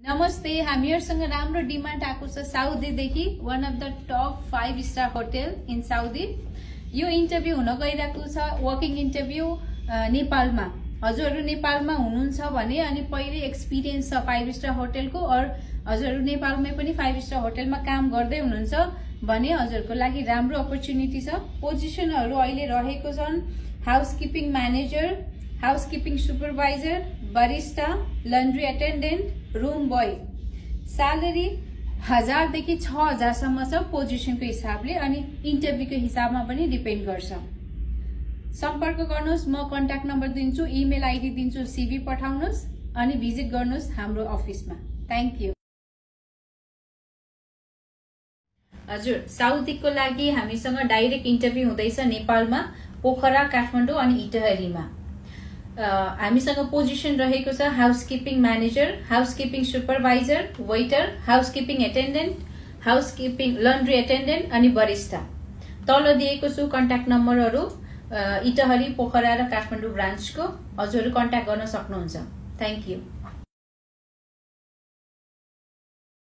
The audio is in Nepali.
नमस्ते हामीहरूसँग राम्रो डिमान्ड आएको छ साउदीदेखि one of the top five star hotel in Saudi यो इन्टरभ्यू हुन गइरहेको छ वर्किङ इन्टरभ्यू नेपालमा। हजुरहरू नेपालमा हुनुहुन्छ भने अनि पहिले एक्सपिरियन्स छ फाइभ स्टार होटेलको अर हजुरहरू नेपालमै पनि फाइभ स्टार होटेलमा काम गर्दै हुनुहुन्छ भने हजुरहरूको लागि राम्रो अपर्च्युनिटी छ। पोजिसनहरू अहिले रहेको छन्। Housekeeping manager keeping supervisor barista laundry attendant room boy salary हजारदेखि छ हजारसम्म छ पोजिसनको हिसाबले अनि इन्टरभ्यूको हिसाबमा पनि डिपेन्ड गर्छ। सम्पर्क गर्नुहोस् म कन्ट्याक्ट नम्बर दिन्छु इमेल आइडी दिन्छु सिभी पठाउनुहोस् अनि भिजिट गर्नुहोस् हाम्रो अफिसमा थ्याङ्क यू हजुर साउथीको लागि हामीसँग डाइरेक्ट इन्टरभ्यू हुँदैछ नेपालमा पोखरा काठमाडौँ अनि इटहरीमा। हामीसँग पोजिसन रहेको छ housekeeping manager housekeeping supervisor waiter housekeeping attendant housekeeping laundry attendant अनि वरिष्ठ तल दिएको छु कन्ट्याक्ट नम्बरहरू इटहरी पोखरा र काठमाडौँ ब्रान्चको हजुरहरू कन्ट्याक्ट गर्न सक्नुहुन्छ। Thank you